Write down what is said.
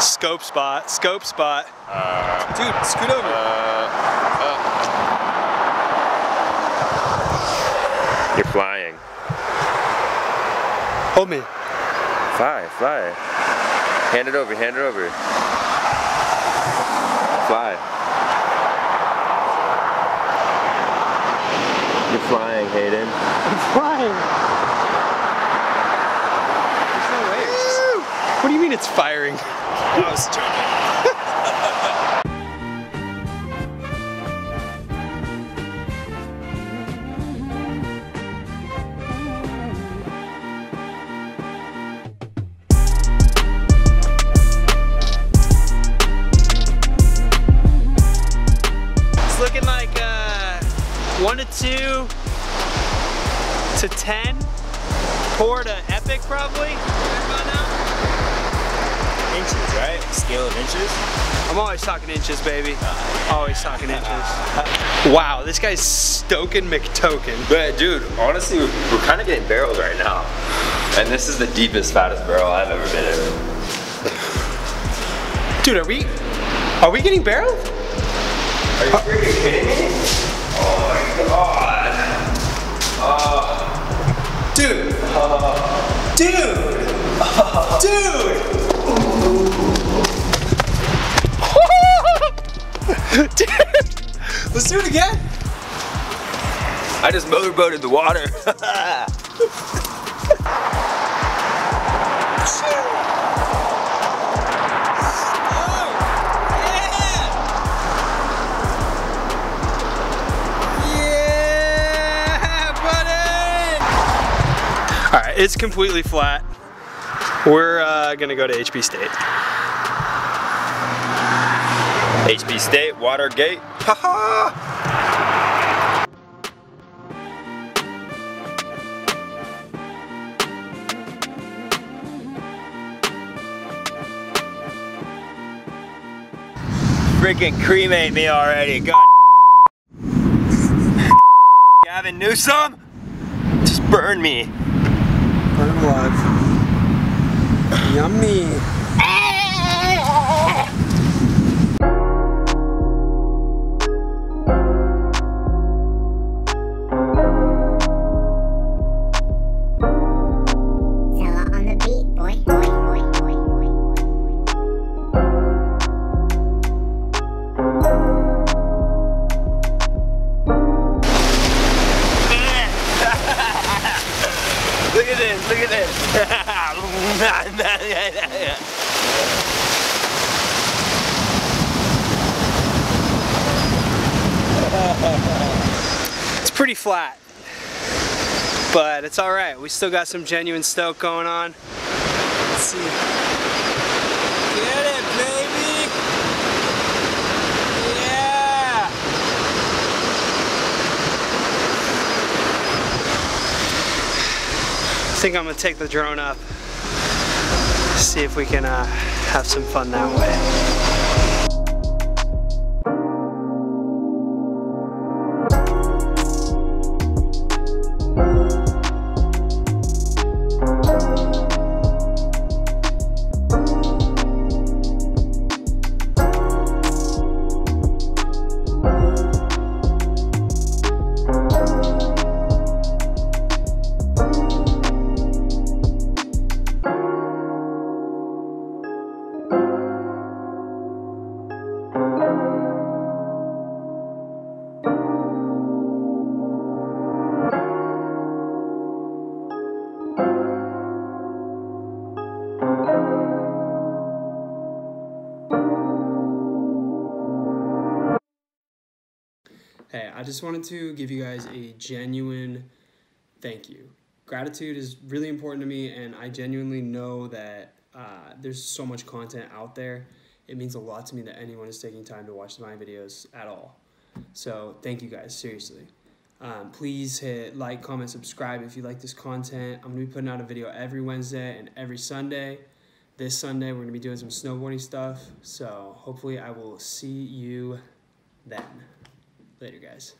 Scope spot, scope spot. Dude, scoot over. You're flying. Hold me. Fly, fly. Hand it over, hand it over. Fly. You're flying, Hayden. Flying. There's no way. What do you mean it's firing? I was looking like uh, one to two to ten. Four to epic probably. Right about now. Inches, right? Scale of inches. I'm always talking inches, baby. Uh, always talking inches. Uh, wow, this guy's stoking McToken. But dude, honestly, we're, we're kind of getting barrels right now. And this is the deepest, fattest barrel I've ever been in. Dude, are we are we getting barreled? Are you freaking kidding me? Oh my god. Ah. Dude! Ah. Dude! Ah. Dude! Dude! Let's do it again! I just motorboated the water. Yeah, buddy! Alright, it's completely flat. We're uh, gonna go to HB State. HB State, Watergate. Haha. Freaking cremate me already, god. Gavin Newsom? Just burn me. Burn alive. Yummy. This, look at this. It's pretty flat. But it's alright. We still got some genuine stoke going on. Let's see. Get it, baby! Yeah! I think I'm gonna take the drone up. See if we can uh, have some fun that way. Hey, I just wanted to give you guys a genuine thank you. Gratitude is really important to me, and I genuinely know that uh, there's so much content out there. It means a lot to me that anyone is taking time to watch my videos at all. So, thank you guys, seriously. Um, please hit like, comment, subscribe if you like this content. I'm going to be putting out a video every Wednesday and every Sunday. This Sunday, we're going to be doing some snowboarding stuff. So, hopefully, I will see you then. Later, guys.